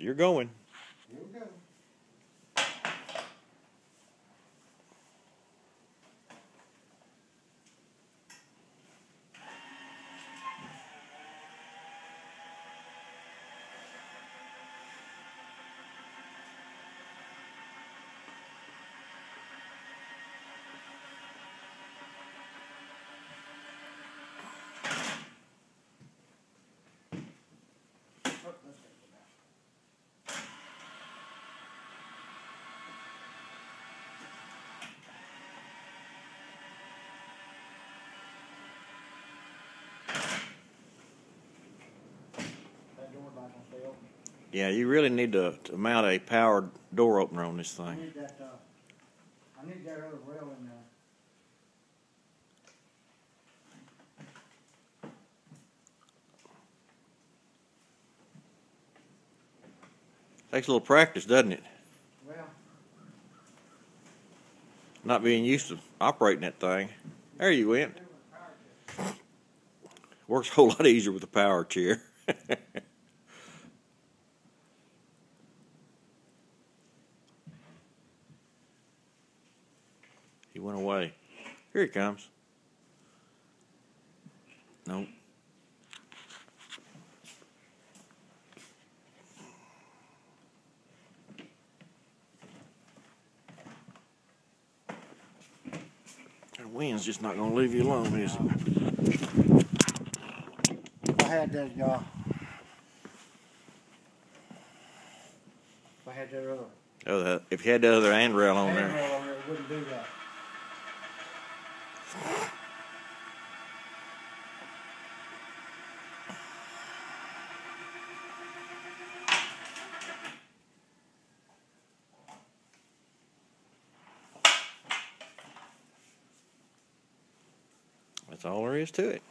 You're going. Here we go. Oh, let's go back. That door not gonna stay open. Yeah, you really need to, to mount a powered door opener on this I thing. need that, uh, I need that other rail in there. Takes a little practice, doesn't it? Well, Not being used to operating that thing. There you went. Works a whole lot easier with a power chair. he went away. Here he comes. Nope. The wind's just not gonna leave you alone, is it? if I had that, uh, if I had that other Oh, if you had the other handrail on there. handrail on there, it wouldn't do that. That's all there is to it.